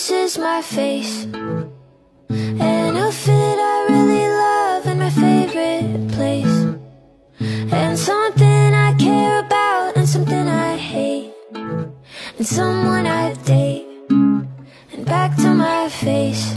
This is my face. An outfit I really love in my favorite place. And something I care about and something I hate. And someone I date. And back to my face.